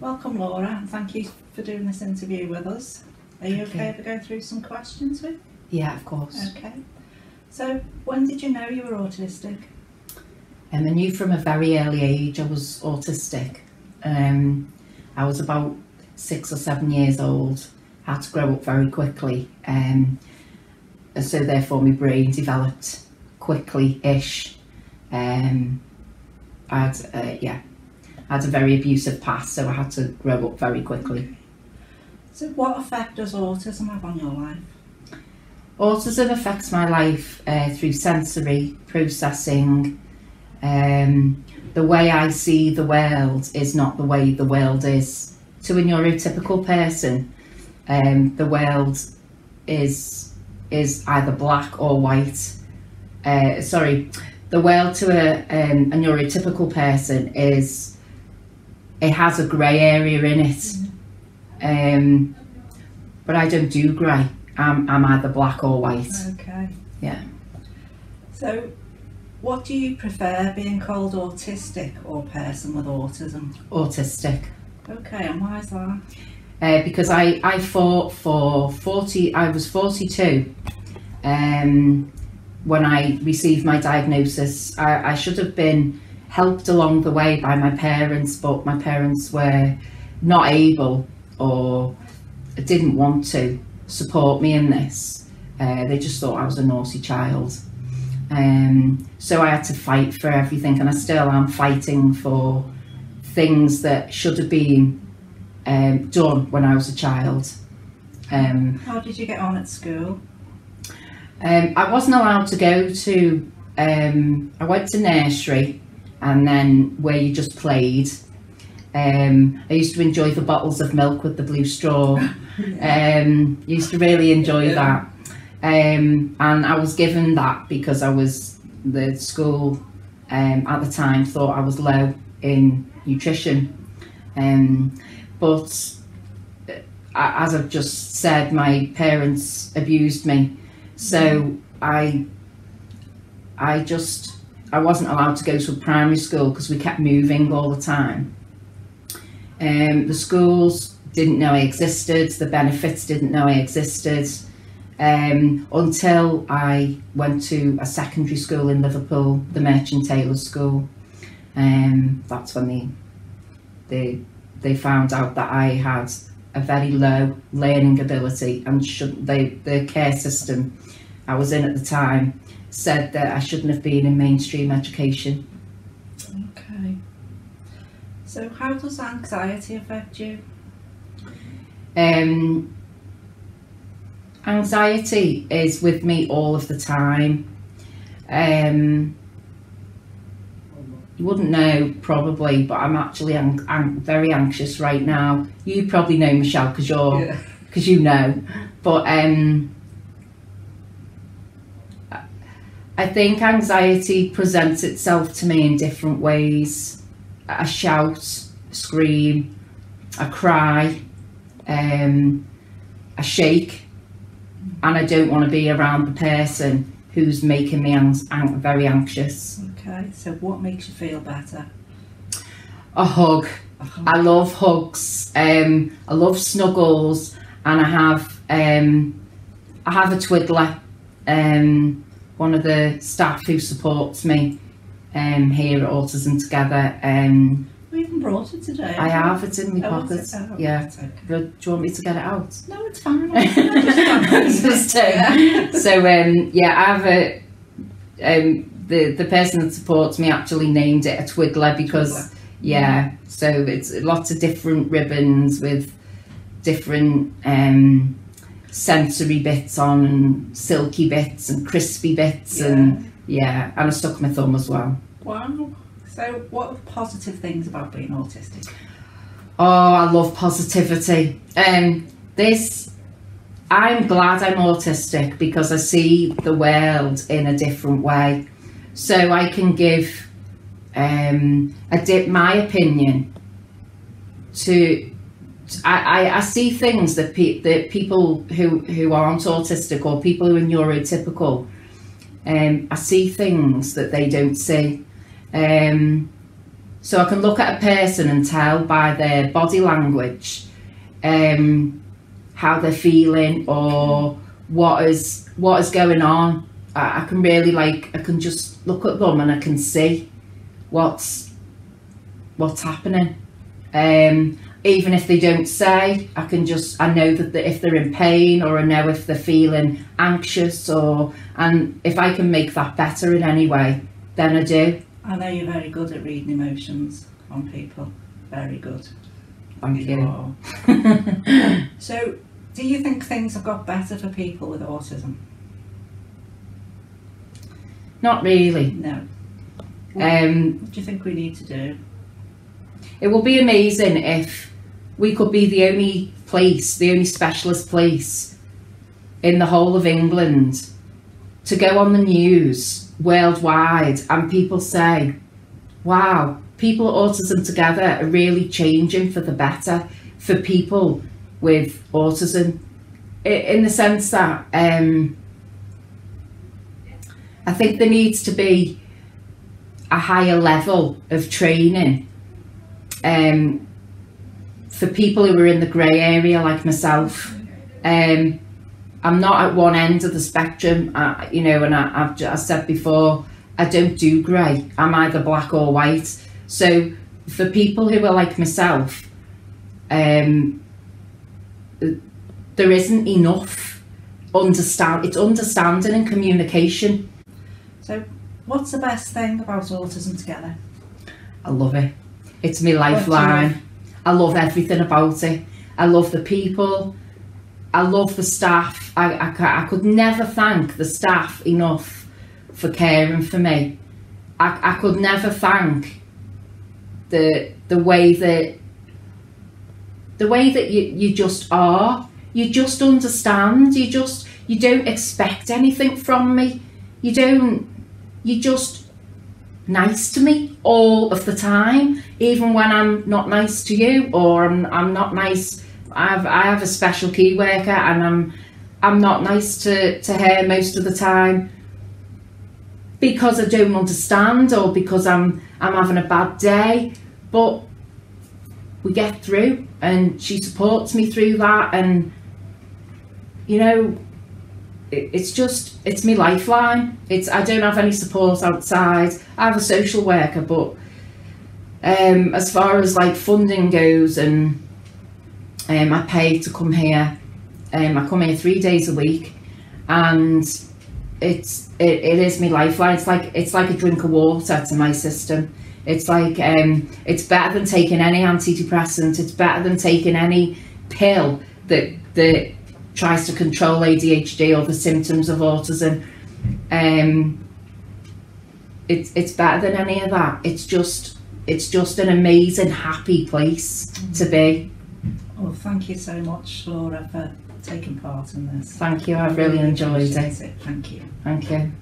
Welcome, Laura, and thank you for doing this interview with us. Are you okay if I go through some questions with? Yeah, of course. Okay. So, when did you know you were autistic? Um, I knew from a very early age I was autistic. Um, I was about six or seven years old, had to grow up very quickly. Um, and so therefore my brain developed quickly-ish. Um, I had, uh, yeah, I had a very abusive past, so I had to grow up very quickly. So, what effect does autism have on your life? Autism affects my life uh, through sensory processing. Um, the way I see the world is not the way the world is. To a neurotypical person, um, the world is is either black or white. Uh, sorry, the world to a, um, a neurotypical person is it has a grey area in it. Um, but I don't do grey. I'm, I'm either black or white. Okay. Yeah. So, what do you prefer, being called autistic or person with autism? Autistic. Okay, and why is that? Uh, because I, I fought for 40, I was 42 um, when I received my diagnosis. I, I should have been helped along the way by my parents, but my parents were not able or didn't want to support me in this. Uh, they just thought I was a naughty child. Um, so I had to fight for everything, and I still am fighting for things that should have been um, done when I was a child. Um, How did you get on at school? um, I wasn't allowed to go to. Um, I went to nursery, and then where you just played. Um, I used to enjoy the bottles of milk with the blue straw. Um, used to really enjoy that. Um, and I was given that because I was the school um, at the time thought I was low in nutrition. Um, but uh, as I've just said, my parents abused me, so I I just I wasn't allowed to go to a primary school because we kept moving all the time. Um, the schools didn't know I existed, the benefits didn't know I existed um, until I went to a secondary school in Liverpool, the Merchant Taylors School. Um, that's when they, they, they found out that I had a very low learning ability and should they, the care system I was in at the time said that I shouldn't have been in mainstream education. Okay. So, how does anxiety affect you? Um, anxiety is with me all of the time. Um, you wouldn't know probably, but I'm actually an- very anxious right now. You probably know Michelle because you're because you know, but um, I think anxiety presents itself to me in different ways. I shout, scream, I cry, um, I shake, and I don't want to be around the person who's making me ang- ang- very anxious. Okay. So, what makes you feel better? A hug. I love hugs. Um, I love snuggles, and I have um, I have a twiddler. Um, one of the staff who supports me um, here at Autism Together. Um, We even brought it today. I have it in my Oh, pocket. Oh, yeah. okay. But do you want me to get it out? No, it's fine. Just Just, um, Yeah. so um, yeah, I have a um, the the person that supports me actually named it a twiddler because yeah, so it's lots of different ribbons with different um, sensory bits on and silky bits and crispy bits and yeah, and I stuck my thumb as well. Wow. So, what are positive things about being autistic? Oh, I love positivity. Um, this, I'm glad I'm autistic because I see the world in a different way. So I can give um, a dip my opinion to. I, I, I see things that, pe- that people who, who aren't autistic or people who are neurotypical, um, I see things that they don't see. Um, So I can look at a person and tell by their body language um, how they're feeling or what is what is going on. I, I can really like I can just look at them and I can see what's what's happening. Um, even if they don't say, I can just I know that the, if they're in pain or I know if they're feeling anxious or and if I can make that better in any way, then I do. I know you're very good at reading emotions on people. Very good. Thank you. are. So, do you think things have got better for people with autism? Not really. No. Um, What do you think we need to do? it will be amazing if we could be the only place, the only specialist place in the whole of England to go on the news worldwide and people say, wow, people with autism together are really changing for the better for people with autism. In the sense that um, I think there needs to be a higher level of training um, for people who are in the grey area like myself. Um, I'm not at one end of the spectrum, uh, you know, and I, I've just said before, I don't do grey. I'm either black or white. So for people who are like myself, um, there isn't enough understand. It's understanding and communication. So, what's the best thing about autism together? I love it. It's my lifeline. I love everything about it. I love the people. I love the staff. I, I, I could never thank the staff enough for caring for me. I, I could never thank the the way that the way that you, you just are. You just understand. You just you don't expect anything from me. You don't. You just nice to me all of the time, even when I'm not nice to you or I'm, I'm not nice. I've, I have a special key worker and I'm I'm not nice to, to her most of the time because I don't understand or because I'm I'm having a bad day. But we get through and she supports me through that and you know it's just it's my lifeline. It's i don't have any support outside. I have a social worker but um as far as like funding goes and um i pay to come here um i come here three days a week and it's it, it is my lifeline. It's like it's like a drink of water to my system. It's like um it's better than taking any antidepressant. It's better than taking any pill that that tries to control ADHD or the symptoms of autism. Um, it's it's better than any of that. It's just it's just an amazing, happy place to be. Well, thank you so much, Laura, for taking part in this. Thank you. I've really enjoyed it. it. Thank you. Thank you.